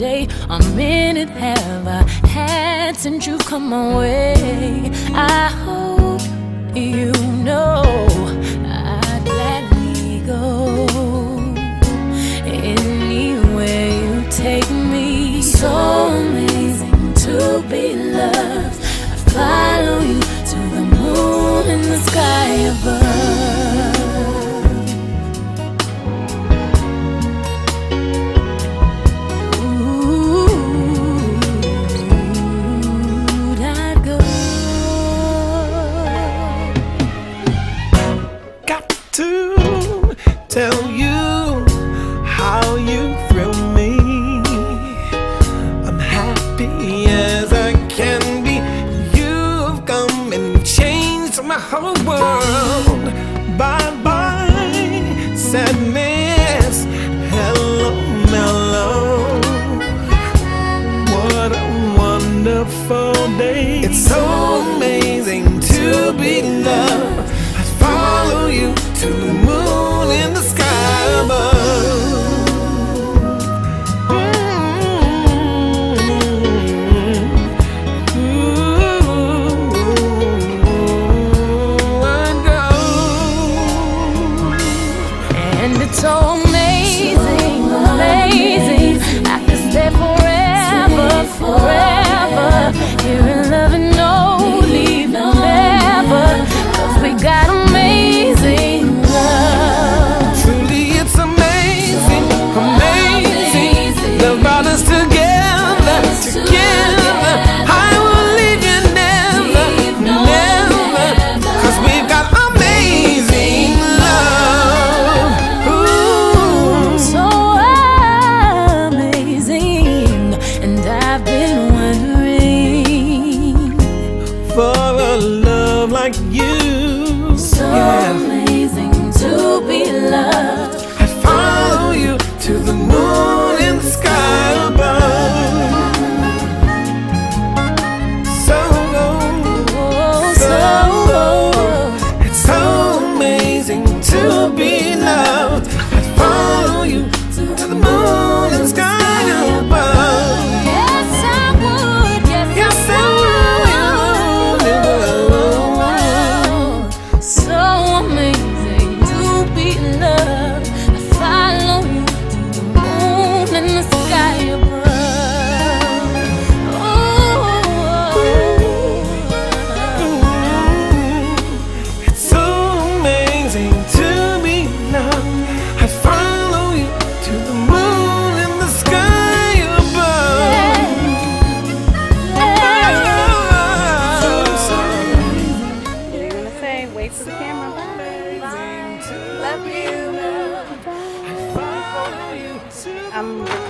day. A minute have I had since you've come my way. I hope you know I'd gladly go anywhere you take me. So amazing to be loved. I follow you to the moon and the sky above. my whole world. By I'm